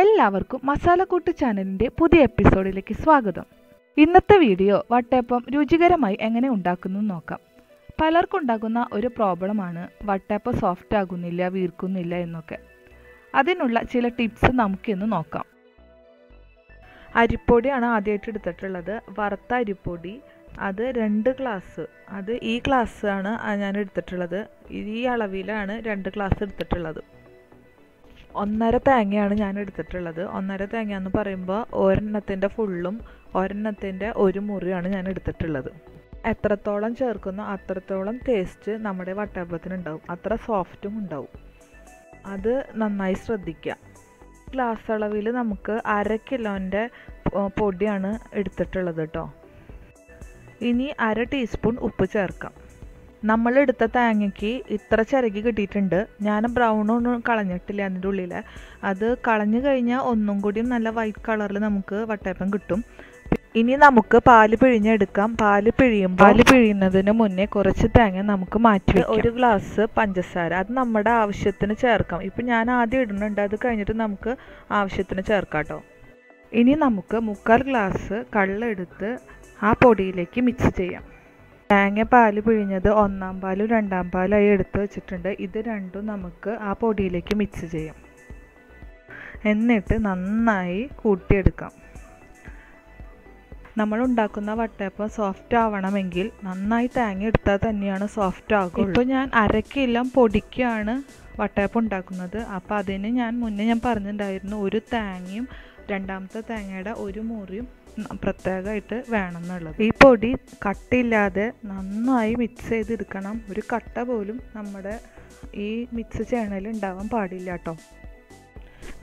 എല്ലാവർക്കും മസാലക്കൂട്ട് ചാനലിന്റെ പുതിയ എപ്പിസോഡിലേക്ക് സ്വാഗതം. ഇന്നത്തെ വീഡിയോ വട്ടയപ്പം രുചികരമായി എങ്ങനെ ഉണ്ടാക്കുന്നു നോക്കാം. പലർക്കുണ്ടാകുന്ന ഒരു പ്രോബ്ലമാണ് വട്ടയപ്പം സോഫ്റ്റ് ആകുന്നില്ല വീർക്കുന്നില്ല എന്നൊക്കെ. അതിനുള്ള ചില ടിപ്സ് നമുക്കിന്ന് നോക്കാം. അരിപ്പൊടിയാണ് ആദ്യമായിട്ട് എടുത്തിട്ടുള്ളത്. വറുത്ത അരിപ്പൊടി അത് രണ്ട് ഗ്ലാസ്. അത് ഈ ഗ്ലാസ് ആണ് ഞാൻ എടുത്തിട്ടുള്ളത്. ഈ അളവിലാണ് രണ്ട് ഗ്ലാസ് എടുത്തിട്ടുള്ളത്. ഒന്നര തേങ്ങയാണ് ഞാൻ എടുത്തിട്ടുള്ളത്. ഒന്നര തേങ്ങ എന്ന് പറയുമ്പോൾ ഒരെണ്ണത്തിന്റെ ഫുള്ളും ഒരെണ്ണത്തിന്റെ ഒരു മുറിയാണ് ഞാൻ എടുത്തിട്ടുള്ളത്. എത്രത്തോളം ചേർക്കുന്നോ അത്രത്തോളം ടേസ്റ്റ് നമ്മുടെ വട്ടയപ്പത്തിന് ഉണ്ടാവും അത്ര സോഫ്റ്റും ഉണ്ടാവും. അത് നന്നായി ശ്രദ്ധിക്കുക ഗ്ലാസ് അളവിൽ നമുക്ക് അര കിലോന്റെ പൊടിയാണ് എടുത്തിട്ടുള്ളത് കേട്ടോ ഇനി അര ടീസ്പൂൺ ഉപ്പ് ചേർക്കാം. നമ്മൾ എടുത്ത തേങ്ങയ്ക്ക് ഇത്ര ചിരകി കിട്ടിയിട്ടുണ്ട്. ഞാൻ ബ്രൗൺ ഒന്നും കളഞ്ഞിട്ടില്ല അതിന്റെ ഉള്ളിൽ അത് കളഞ്ഞു കഴിഞ്ഞാൽ ഒന്നും കൂടി നല്ല വൈറ്റ് കളറിൽ നമുക്ക് വട്ടയപ്പം കിട്ടും. ഇനി നമുക്ക് പാൽ പിഴിഞ്ഞെടുക്കാം. പാൽ പിഴിയും പാൽ പിഴിയുന്നതിന് മുന്നേ കുറച്ച് തേങ്ങ നമുക്ക് മാറ്റി ഒരു ഗ്ലാസ് പഞ്ചസാര. അത് നമ്മുടെ ആവശ്യത്തിന് ചേർക്കാം. ഇപ്പം ഞാൻ ആദ്യം ഇടുന്നുണ്ട്. അത് കഴിഞ്ഞിട്ട് നമുക്ക് ആവശ്യത്തിന് ചേർക്കാം കേട്ടോ. ഇനി നമുക്ക് മുക്കാൽ ഗ്ലാസ് കള്ളെടുത്ത് ആ പൊടിയിലേക്ക് മിക്സ് ചെയ്യാം. തേങ്ങ പാൽ പിഴിഞ്ഞത് ഒന്നാം പാലും രണ്ടാം പാലായി എടുത്ത് വെച്ചിട്ടുണ്ട്. ഇത് രണ്ടും നമുക്ക് ആ പൊടിയിലേക്ക് മിക്സ് ചെയ്യാം. എന്നിട്ട് നന്നായി കൂട്ടിയെടുക്കാം. നമ്മൾ ഉണ്ടാക്കുന്ന വട്ടയപ്പം സോഫ്റ്റ് ആവണമെങ്കിൽ നന്നായി തേങ്ങ എടുത്താൽ തന്നെയാണ് സോഫ്റ്റ് ആകുക ഇപ്പോൾ ഞാൻ അരക്കെല്ലാം പൊടിക്കാണ് വട്ടയപ്പം ഉണ്ടാക്കുന്നത്. അപ്പോൾ അതിന് ഞാൻ മുന്നേ ഞാൻ പറഞ്ഞിട്ടുണ്ടായിരുന്നു ഒരു തേങ്ങയും രണ്ടാമത്തെ തേങ്ങയുടെ ഒരു മുറിയും പ്രത്യേകമായിട്ട് വേണം എന്നുള്ളത് ഈ പൊടി കട്ടില്ലാതെ നന്നായി മിക്സ് ചെയ്തെടുക്കണം. ഒരു കട്ട പോലും നമ്മുടെ ഈ മിക്സ് ചെയ്യണതിൽ ഉണ്ടാവാൻ പാടില്ല കേട്ടോ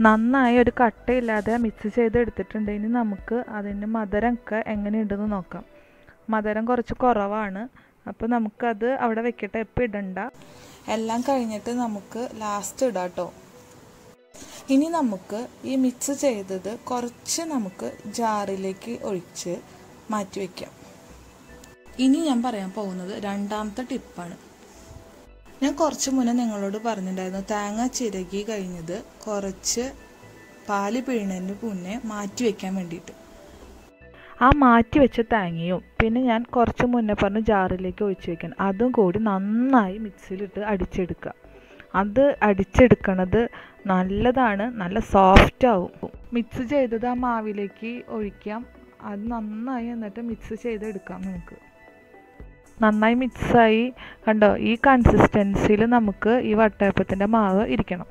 നന്നായി ഒരു കട്ടയില്ലാതെ മിക്സ് ചെയ്തെടുത്തിട്ടുണ്ടെങ്കിൽ നമുക്ക് അതിന്റെ മധുരമൊക്കെ എങ്ങനെയുണ്ടെന്ന് നോക്കാം. മധുരം കുറച്ച് കുറവാണ്. അപ്പോൾ നമുക്കത് അവിടെ വെക്കട്ടെ. എപ്പോൾ ഇടണ്ട. എല്ലാം കഴിഞ്ഞിട്ട് നമുക്ക് ലാസ്റ്റ് ഇടാം കേട്ടോ ഇനി നമുക്ക് ഈ മിക്സ് ചെയ്തത് കുറച്ച് നമുക്ക് ജാറിലേക്ക് ഒഴിച്ച് മാറ്റി വയ്ക്കാം ഇനി ഞാൻ പറയാൻ പോകുന്നത് രണ്ടാമത്തെ ടിപ്പാണ് ഞാൻ കുറച്ച് മുന്നേ നിങ്ങളോട് പറഞ്ഞിട്ടുണ്ടായിരുന്നു തേങ്ങ ചിരകി കഴിഞ്ഞത് കുറച്ച് പാൽ പിഴിഞ്ഞതിന് മുന്നേ മാറ്റി വെക്കാൻ വേണ്ടിയിട്ട്. ആ മാറ്റി വെച്ച തേങ്ങയും പിന്നെ ഞാൻ കുറച്ച് മുന്നേ പറഞ്ഞ ജാറിലേക്ക് ഒഴിച്ച് വെക്കാൻ അതും കൂടി നന്നായി മിക്സിയിലിട്ട് അടിച്ചെടുക്കുക. അത് അടിച്ചെടുക്കണത് നല്ലതാണ് നല്ല സോഫ്റ്റ് ആവും. മിക്സ് ചെയ്തത് ആ മാവിലേക്ക് ഒഴിക്കാം. അത് നന്നായി എന്നിട്ട് മിക്സ് ചെയ്തെടുക്കാം നമുക്ക്. നന്നായി മിക്സായി കണ്ടോ ഈ കൺസിസ്റ്റൻസിയിൽ നമുക്ക് ഈ വട്ടയപ്പത്തിന്റെ മാവ് ഇരിക്കണം.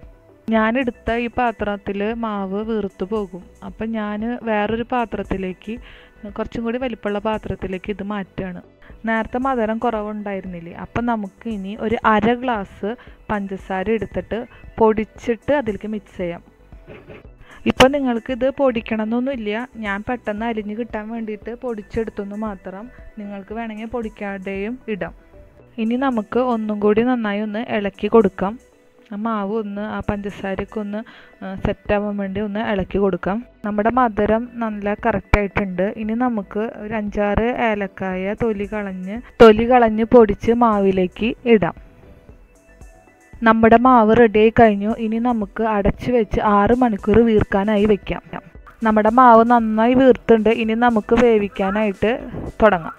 ഞാനെടുത്ത ഈ പാത്രത്തിൽ മാവ് വീർത്തു പോകും. അപ്പം ഞാൻ വേറൊരു പാത്രത്തിലേക്ക് കുറച്ചും കൂടി വലിപ്പമുള്ള പാത്രത്തിലേക്ക് ഇത് മാറ്റുകയാണ്. നേരത്തെ മധുരം കുറവുണ്ടായിരുന്നില്ലേ? അപ്പം നമുക്ക് ഇനി ഒരു അര ഗ്ലാസ് പഞ്ചസാര എടുത്തിട്ട് പൊടിച്ചിട്ട് അതിലേക്ക് മിക്സ് ചെയ്യാം. ഇപ്പം നിങ്ങൾക്ക് ഇത് പൊടിക്കണമെന്നൊന്നുമില്ല. ഞാൻ പെട്ടെന്ന് അരിഞ്ഞ് കിട്ടാൻ വേണ്ടിയിട്ട് പൊടിച്ചെടുത്തെന്ന് മാത്രം നിങ്ങൾക്ക് വേണമെങ്കിൽ പൊടിക്കാതെയും ഇടാം. ഇനി നമുക്ക് ഒന്നും കൂടി നന്നായി ഒന്ന് ഇളക്കി കൊടുക്കാം. മാവ് ഒന്ന് ആ പഞ്ചസാരയൊക്കെ ഒന്ന് സെറ്റാവാൻ വേണ്ടി ഒന്ന് ഇളക്കി കൊടുക്കാം. നമ്മുടെ മധുരം നല്ല കറക്റ്റായിട്ടുണ്ട് ഇനി നമുക്ക് ഒരു അഞ്ചാറ് ഏലക്കായ തൊലി കളഞ്ഞ് തൊലി കളഞ്ഞ് പൊടിച്ച് മാവിലേക്ക് ഇടാം. നമ്മുടെ മാവ് റെഡിയായി കഴിഞ്ഞു. ഇനി നമുക്ക് അടച്ചു വെച്ച് ആറ് മണിക്കൂർ വീർക്കാനായി വെക്കാം. നമ്മുടെ മാവ് നന്നായി വീർത്തുണ്ട് ഇനി നമുക്ക് വേവിക്കാനായിട്ട് തുടങ്ങാം.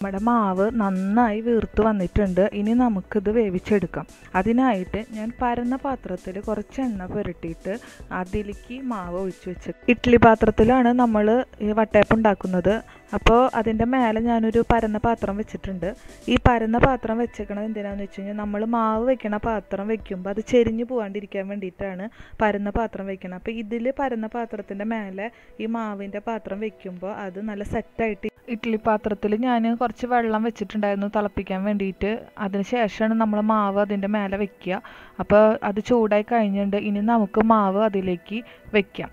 നമ്മുടെ മാവ് നന്നായി വീർത്ത് വന്നിട്ടുണ്ട്. ഇനി നമുക്കിത് വേവിച്ചെടുക്കാം. അതിനായിട്ട് ഞാൻ പരന്ന പാത്രത്തിൽ കുറച്ച് എണ്ണ പുരട്ടിയിട്ട് അതിലേക്ക് മാവ് ഒഴിച്ച് വെച്ച്. ഇഡ്ഡലി പാത്രത്തിലാണ് നമ്മൾ ഈ വട്ടയപ്പം ഉണ്ടാക്കുന്നത്. അപ്പോൾ അതിന്റെ മേലെ ഞാനൊരു പരന്ന പാത്രം വെച്ചിട്ടുണ്ട്. ഈ പരന്ന പാത്രം വെച്ചേക്കണത് എന്തിനാണെന്ന് വെച്ച് കഴിഞ്ഞാൽ നമ്മൾ മാവ് വെക്കണ പാത്രം വെക്കുമ്പോൾ അത് ചെരിഞ്ഞു പോകാണ്ടിരിക്കാൻ വേണ്ടിയിട്ടാണ് പരന്ന പാത്രം വെക്കണം അപ്പോൾ ഇതിൽ പരന്ന പാത്രത്തിന്റെ മേലെ ഈ മാവിന്റെ പാത്രം വെക്കുമ്പോൾ അത് നല്ല സെറ്റായിട്ട് ഇഡ്ഡലി പാത്രത്തിൽ ഞാൻ കുറച്ച് വെള്ളം വെച്ചിട്ടുണ്ടായിരുന്നു തിളപ്പിക്കാൻ വേണ്ടിയിട്ട്. അതിന് ശേഷമാണ് നമ്മൾ മാവ് അതിന്റെ മേലെ വെക്കുക. അപ്പോൾ അത് ചൂടായി കഴിഞ്ഞിട്ടുണ്ട്. ഇനി നമുക്ക് മാവ് അതിലേക്ക് വെക്കാം.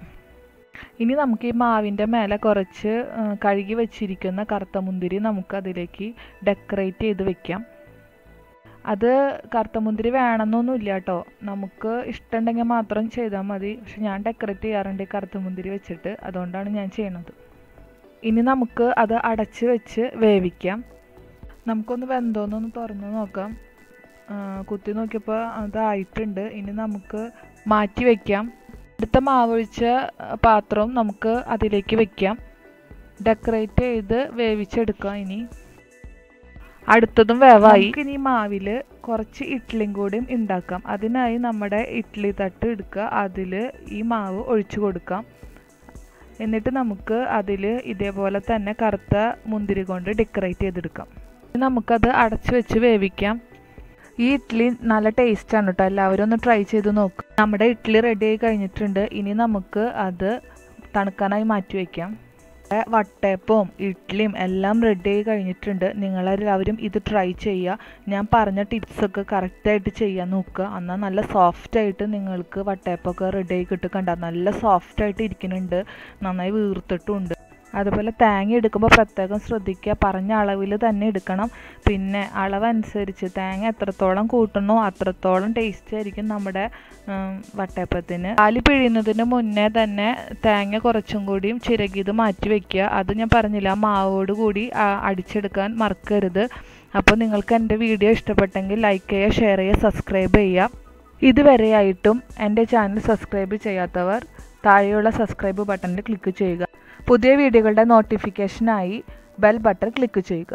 ഇനി നമുക്ക് ഈ മാവിന്റെ മേലെ കുറച്ച് കഴുകി വെച്ചിരിക്കുന്ന കറുത്ത മുന്തിരി നമുക്ക് അതിലേക്ക് ഡെക്കറേറ്റ് ചെയ്ത് വെക്കാം. അത് കറുത്ത മുന്തിരി വേണമെന്നൊന്നുമില്ല കേട്ടോ. നമുക്ക് ഇഷ്ടമുണ്ടെങ്കിൽ മാത്രം ചെയ്താൽ മതി. പക്ഷെ ഞാൻ ഡെക്കറേറ്റ് ചെയ്യാറുണ്ട് ഈ കറുത്ത മുന്തിരി വെച്ചിട്ട്. അതുകൊണ്ടാണ് ഞാൻ ചെയ്യണത്. ഇനി നമുക്ക് അത് അടച്ച് വെച്ച് വേവിക്കാം. നമുക്കൊന്ന് വെന്തോന്നൊന്ന് തുറന്ന് നോക്കാം. കുത്തി നോക്കിയപ്പോൾ അതായിട്ടുണ്ട്. ഇനി നമുക്ക് മാറ്റി വയ്ക്കാം അടുത്ത മാവൊഴിച്ച പാത്രവും നമുക്ക് അതിലേക്ക് വെക്കാം. ഡെക്കറേറ്റ് ചെയ്ത് വേവിച്ചെടുക്കാം ഇനി. അടുത്തതും വേവായി. ഇനി മാവിൽ കുറച്ച് ഇഡ്ഡലിയും കൂടിയും ഉണ്ടാക്കാം അതിനായി നമ്മുടെ ഇഡ്ഡലി തട്ട് എടുക്കുക അതിൽ ഈ മാവ് ഒഴിച്ചു കൊടുക്കാം. എന്നിട്ട് നമുക്ക് അതിൽ ഇതേപോലെ തന്നെ കറുത്ത മുന്തിരി കൊണ്ട് ഡെക്കറേറ്റ് ചെയ്തെടുക്കാം. നമുക്കത് അടച്ചു വെച്ച് വേവിക്കാം. ഈ ഇഡ്ഡലി നല്ല ടേസ്റ്റാണ് കേട്ടോ എല്ലാവരും ഒന്ന് ട്രൈ ചെയ്ത് നോക്കുക നമ്മുടെ ഇഡ്ഡലി റെഡി ആയി കഴിഞ്ഞിട്ടുണ്ട്. ഇനി നമുക്ക് അത് തണുക്കാനായി മാറ്റി വയ്ക്കാം വട്ടയപ്പവും ഇഡ്ഡലിയും എല്ലാം റെഡി ആയി കഴിഞ്ഞിട്ടുണ്ട്. നിങ്ങളെല്ലാവരും ഇത് ട്രൈ ചെയ്യുക. ഞാൻ പറഞ്ഞ ടിപ്സൊക്കെ കറക്റ്റായിട്ട് ചെയ്യാൻ നോക്കുക. എന്നാൽ നല്ല സോഫ്റ്റായിട്ട് നിങ്ങൾക്ക് വട്ടയപ്പമൊക്കെ റെഡി ആയി കിട്ടും കണ്ട. നല്ല സോഫ്റ്റായിട്ട് ഇരിക്കുന്നുണ്ട്. നന്നായി വീർത്തിട്ടുമുണ്ട് അതുപോലെ തേങ്ങ എടുക്കുമ്പോൾ പ്രത്യേകം ശ്രദ്ധിക്കുക. പറഞ്ഞ അളവിൽ തന്നെ എടുക്കണം. പിന്നെ അളവനുസരിച്ച് തേങ്ങ എത്രത്തോളം കൂട്ടണോ അത്രത്തോളം ടേസ്റ്റ് ആയിരിക്കും നമ്മുടെ വട്ടയപ്പത്തിന്. കാലി പിഴിയുന്നതിന് മുന്നേ തന്നെ തേങ്ങ കുറച്ചും കൂടിയും ചിരകിയത് മാറ്റി വയ്ക്കുക അത് ഞാൻ പറഞ്ഞില്ല മാവോട് കൂടി അടിച്ചെടുക്കാൻ മറക്കരുത്. അപ്പോൾ നിങ്ങൾക്ക് എന്റെ വീഡിയോ ഇഷ്ടപ്പെട്ടെങ്കിൽ ലൈക്ക് ചെയ്യുക ഷെയർ ചെയ്യുക സബ്സ്ക്രൈബ് ചെയ്യുക. ഇതുവരെയായിട്ടും എന്റെ ചാനൽ സബ്സ്ക്രൈബ് ചെയ്യാത്തവർ താഴെയുള്ള സബ്സ്ക്രൈബ് ബട്ടണിൽ ക്ലിക്ക് ചെയ്യുക. പുതിയ വീഡിയോകളുടെ നോട്ടിഫിക്കേഷനായി ബെൽ ബട്ടൺ ക്ലിക്ക് ചെയ്യുക.